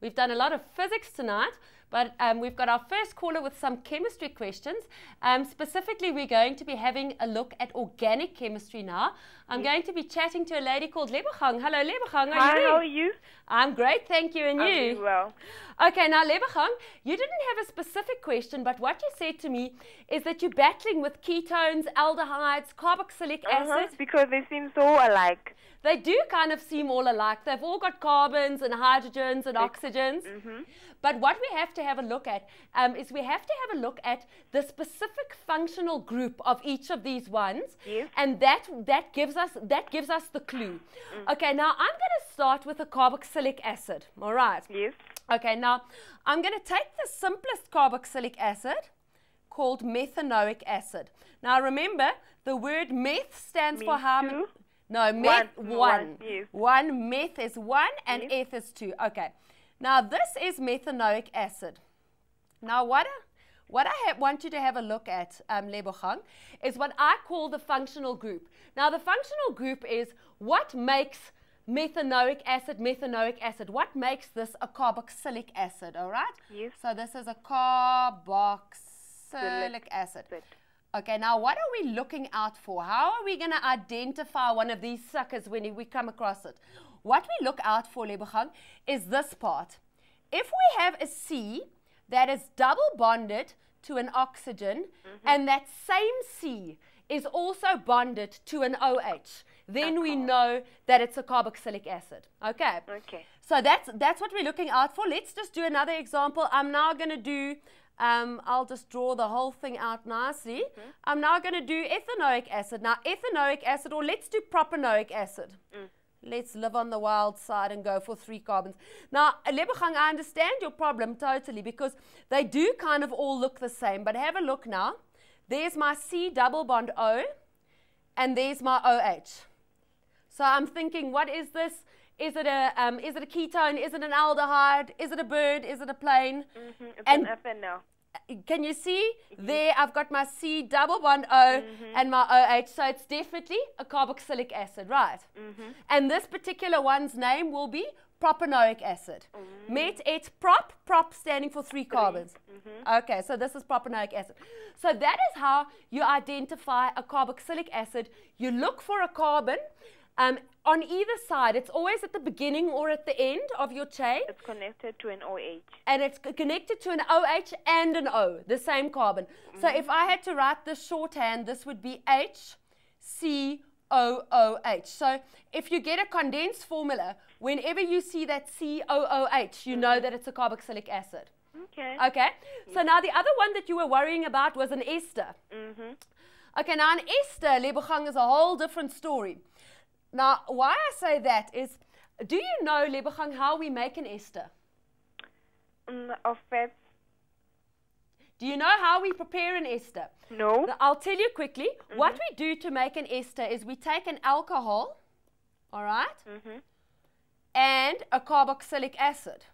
We've done a lot of physics tonight, but um, we've got our first caller with some chemistry questions. Um, specifically, we're going to be having a look at organic chemistry now. I'm going to be chatting to a lady called Lebogang. Hello, Lebogang. Hi, how are you? I'm great, thank you. And I'm you? doing well. Okay, now Lebogang, you didn't have a specific question, but what you said to me is that you're battling with ketones, aldehydes, carboxylic Uh-huh, acid. because they seem so alike. They do kind of seem all alike. They've all got carbons and hydrogens and oxygens. Mm-hmm. But what we have to have a look at um, is we have to have a look at the specific functional group of each of these ones, Yes. and that that gives us that gives us the clue. Okay, now I'm going to start with a carboxylic acid. All right. Yes. Okay, now I'm going to take the simplest carboxylic acid called methanoic acid. Now remember, the word meth stands for how many? No, meth One, one. one, yes. One, meth is one and Yes. eth is two. Okay. Now this is methanoic acid. Now what I, what I ha- want you to have a look at, um, Lebogang, is what I call the functional group. Now the functional group is what makes methanoic acid methanoic acid. What makes this a carboxylic acid, all right? Yes. So this is a carboxylic acid. Okay, now what are we looking out for? How are we going to identify one of these suckers when we come across it? What we look out for, Lebogang, is this part. If we have a C that is double bonded to an oxygen mm-hmm. and that same C is also bonded to an OH, then we know that it's a carboxylic acid. Okay. Okay. So that's that's what we're looking out for. Let's just do another example. I'm now going to do. Um, I'll just draw the whole thing out nicely. I'm now going to do ethanoic acid. Now, ethanoic acid, or let's do propanoic acid. Let's live on the wild side and go for three carbons. Now, Lebogang, I understand your problem totally because they do kind of all look the same. But have a look now. There's my C double bond O, and there's my OH. So I'm thinking, what is this? Is it a um, is it a ketone? Is it an aldehyde? Is it a bird? Is it a plane? Mm-hmm. It's And- an. Can you see mm-hmm. there? I've got my C double bond O mm-hmm. and my OH, so it's definitely a carboxylic acid, right? Mm-hmm. And this particular one's name will be propanoic acid. Mm. Meth eth prop, prop standing for three carbons. Okay, so this is propanoic acid. So that is how you identify a carboxylic acid. You look for a carbon um, on either side. It's always at the beginning or at the end of your chain It's connected to an OH. and it's connected to an OH and an O, the same carbon. So if I had to write this shorthand, this would be H C O O H. So if you get a condensed formula, whenever you see that C O O H, you know that it's a carboxylic acid. Okay. Okay? So now the other one that you were worrying about was an ester. Mm-hmm. Okay, now an ester, Lebogang, is a whole different story. Now, why I say that is, do you know, Lebogang, how we make an ester? Mm, of fats? Do you know how we prepare an ester? No. Now, I'll tell you quickly. What we do to make an ester is we take an alcohol, all right, Mm-hmm. and a carboxylic acid.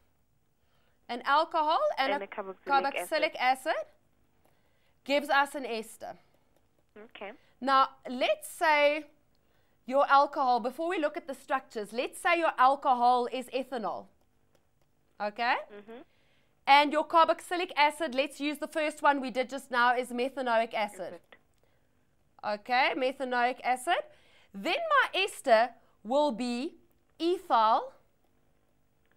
An alcohol and, And a, a carboxylic carboxylic acid. gives us an ester. Okay. Now, let's say your alcohol, before we look at the structures, let's say your alcohol is ethanol. Okay? Mm-hmm. And your carboxylic acid, let's use the first one we did just now, is methanoic acid. Perfect. Okay, methanoic acid. Then my ester will be ethyl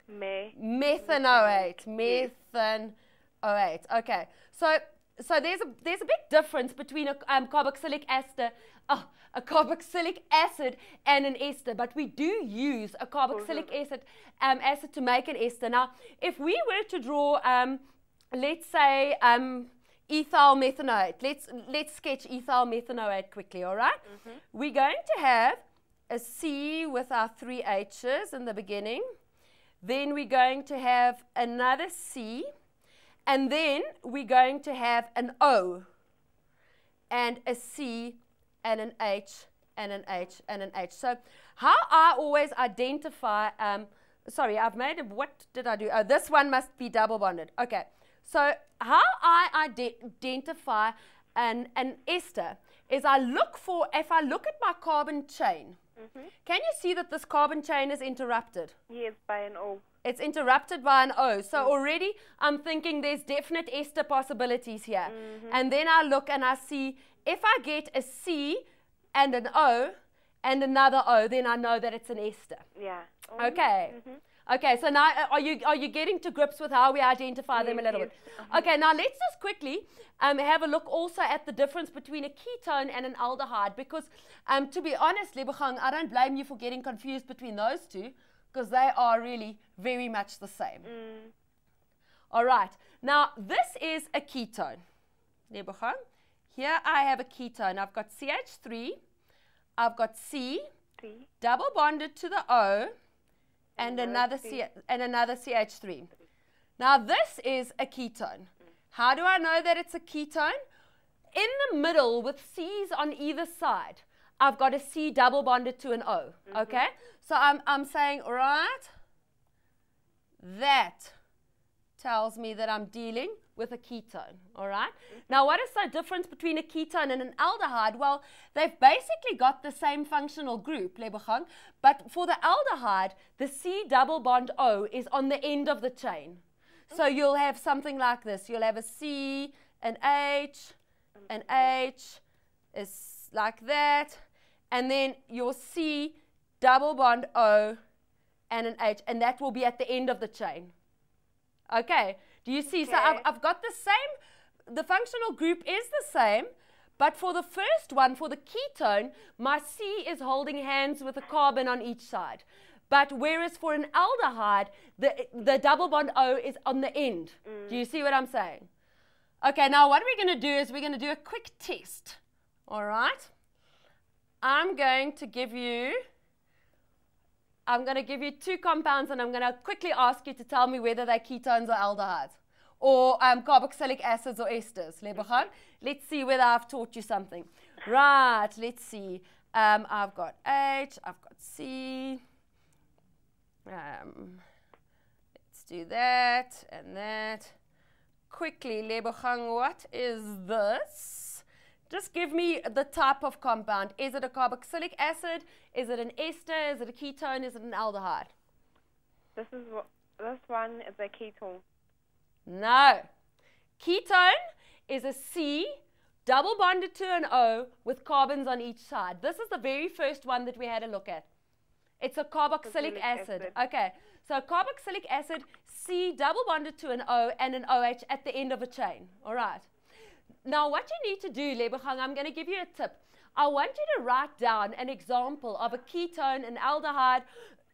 May. methanoate. Methanoate. Okay, so so there's a there's a big difference between a um, carboxylic ester, oh, a carboxylic acid and an ester, but we do use a carboxylic acid um, acid to make an ester. Now, if we were to draw, um, let's say. Um, ethyl methanoate. Let's let's sketch ethyl methanoate quickly, all right? We're going to have a C with our three H's in the beginning. Then we're going to have another C. And then we're going to have an O. and a C and an H and an H and an H. So how I always identify, um, sorry, I've made, a, what did I do? Oh, this one must be double bonded. Okay. So how I ide- identify an, an ester is I look for, if I look at my carbon chain, can you see that this carbon chain is interrupted? Yes, by an O. It's interrupted by an O. So already I'm thinking there's definite ester possibilities here. And then I look and I see if I get a C and an O and another O, then I know that it's an ester. Yeah. Oh, Okay. Okay, so now uh, are you are you getting to grips with how we identify them a little yes. bit? Okay, now let's just quickly um, have a look also at the difference between a ketone and an aldehyde because um, to be honest, Lebogang, I don't blame you for getting confused between those two because they are really very much the same. Mm. All right, now this is a ketone. Here I have a ketone. I've got CH3, I've got C, Three. double bonded to the O and Another another C and another CH3. Now this is a ketone. How do I know that it's a ketone? In the middle with C's on either side, I've got a C double bonded to an O. Mm-hmm. Okay? So I'm I'm saying, all right, that tells me that I'm dealing with a ketone. All right? Mm-hmm. Now, what is the difference between a ketone and an aldehyde? Well, they've basically got the same functional group, Lebogang, but for the aldehyde, the C double bond O is on the end of the chain. So you'll have something like this. You'll have a C, an H, an mm-hmm. H, is like that, and then your C double bond O and an H, and that will be at the end of the chain. Okay. Do you see? So I've, I've got the same, the functional group is the same, but for the first one, for the ketone, my C is holding hands with a carbon on each side. But whereas for an aldehyde, the, the double bond O is on the end. Do you mm. see what I'm saying? Okay, now what we're going to do is we're going to do a quick test. All right? I'm going to give you I'm going to give you two compounds and I'm going to quickly ask you to tell me whether they're ketones or aldehydes or um, carboxylic acids or esters. Let's see whether I've taught you something. Right, let's see. Um, I've got H, I've got C. Um, let's do that and that. Quickly, Lebogang, what is this? Just give me the type of compound. Is it a carboxylic acid? Is it an ester? Is it a ketone? Is it an aldehyde? This is what. This one is a ketone. No. Ketone is a C double bonded to an O with carbons on each side. This is the very first one that we had a look at. It's a carboxylic Carboxylic acid. acid. Okay. So carboxylic acid, C double bonded to an O and an OH at the end of a chain. All right. Now, what you need to do, Lebogang, I'm going to give you a tip. I want you to write down an example of a ketone, an aldehyde,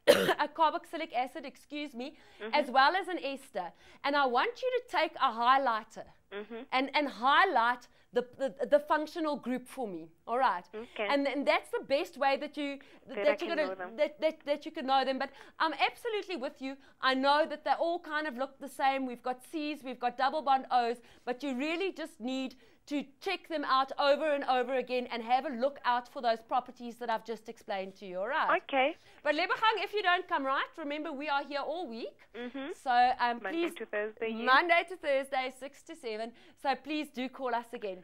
a carboxylic acid, excuse me, mm-hmm. as well as an ester. And I want you to take a highlighter mm-hmm. and, and highlight the, the, the functional group for me. All right. Okay. And, and that's the best way that you That that, you're can gonna that, that, that you can know them. But I'm absolutely with you. I know that they all kind of look the same. We've got C's, we've got double bond O's, but you really just need to check them out over and over again and have a look out for those properties that I've just explained to you. All right. Okay. But Lebogang, if you don't come right, remember we are here all week. Mm -hmm. So um, Monday please to Thursday. yes. Monday to Thursday, six to seven. So please do call us again.